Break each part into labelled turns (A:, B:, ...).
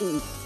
A: Mm.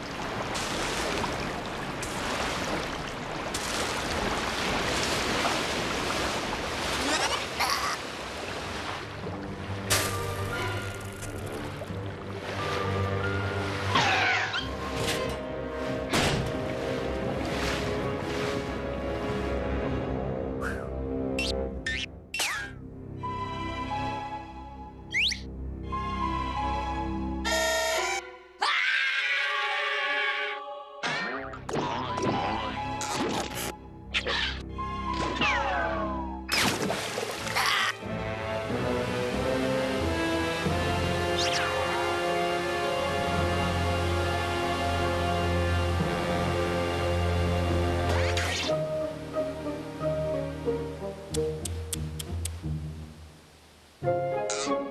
A: you